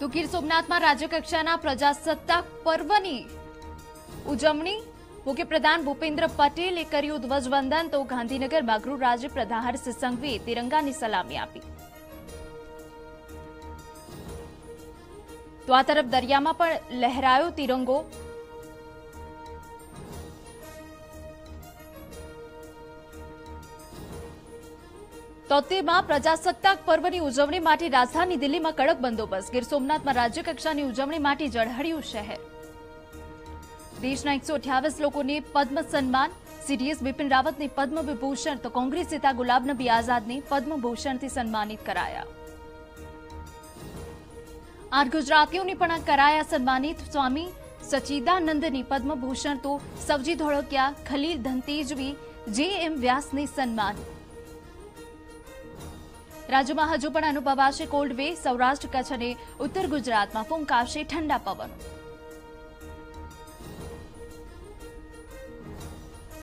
તો ગીર સોમનાથમાં રાજ્યકક્ષાના પ્રજાસત્તાક પર્વની ઉજવણી. મુખ્યપ્રધાન ભૂપેન્દ્ર પટેલે કર્યું ધ્વજવંદન તો ગાંધીનગરમાં ગૃહ રાજ્ય પ્રધાન હર્ષ સંઘવીએ તિરંગાની સલામી આપી. તો આ તરફ દરિયામાં પણ લહેરાયો તિરંગો. તોતેરમાં પ્રજાસત્તાક પર્વની ઉજવણી માટે રાજધાની દિલ્હીમાં કડક બંદોબસ્ત. ગીર સોમનાથમાં રાજ્યકક્ષાની ઉજવણી માટે જળહળ્યું શહેર. દેશના એકસો લોકોને પદ્મ સન્માન. સીડીએસ બિપિન રાવતને પદ્મ વિભૂષણ. તો કોંગ્રેસ નેતા ગુલાબ આઝાદને પદ્મભૂષણથી સન્માનિત કરાયા. આઠ ગુજરાતીઓને પણ કરાયા સન્માનિત. સ્વામી સચિદાનંદની પદ્મભૂષણ તો સવજી ધોળકિયા, ખલીલ ધનતેજવી, જે એમ વ્યાસને સન્માન. રાજ્યમાં હજુ પણ અનુભવાશે કોલ્ડ વે સૌરાષ્ટ્ર કચ્છ અને ઉત્તર ગુજરાતમાં ફૂંકાશે ઠંડા પવનો.